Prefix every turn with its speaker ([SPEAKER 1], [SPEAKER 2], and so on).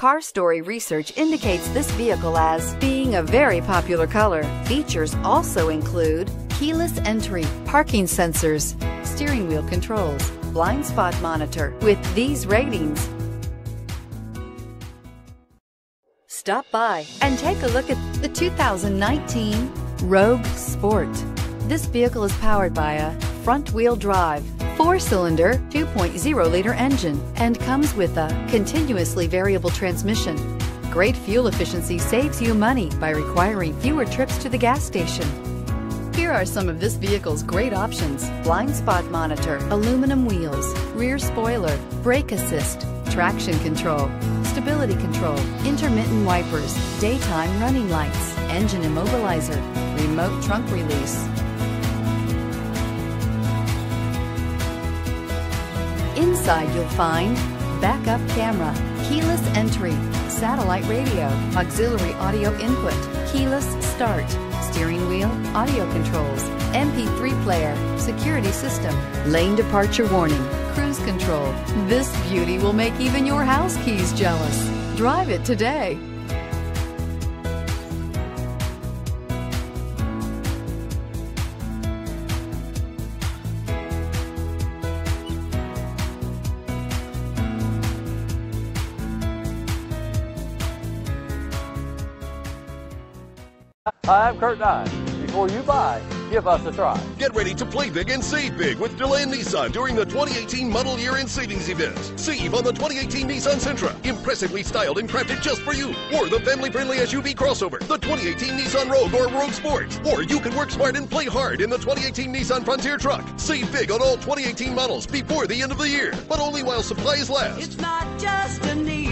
[SPEAKER 1] Car Story research indicates this vehicle as being a very popular color. Features also include keyless entry, parking sensors, steering wheel controls, blind spot monitor. With these ratings, Stop by and take a look at the 2019 Rogue Sport. This vehicle is powered by a front-wheel drive, four-cylinder, 2.0-liter engine and comes with a continuously variable transmission. Great fuel efficiency saves you money by requiring fewer trips to the gas station. Here are some of this vehicle's great options. Blind spot monitor, aluminum wheels, rear spoiler, brake assist, traction control, stability control, intermittent wipers, daytime running lights, engine immobilizer, remote trunk release. Inside you'll find backup camera, keyless entry, satellite radio, auxiliary audio input, keyless start, steering wheel, audio controls, MP3 player, security system, lane departure warning, cruise control. This beauty will make even your house keys jealous. Drive it today.
[SPEAKER 2] Hi, I'm Kurt Nye. Before you buy, give us a try.
[SPEAKER 3] Get ready to play big and save big with Deland Nissan during the 2018 model year end savings event. Save on the 2018 Nissan Sentra, impressively styled and crafted just for you. Or the family-friendly SUV crossover, the 2018 Nissan Rogue or Rogue Sport. Or you can work smart and play hard in the 2018 Nissan Frontier truck. Save big on all 2018 models before the end of the year, but only while supplies last.
[SPEAKER 4] It's not just a Nissan.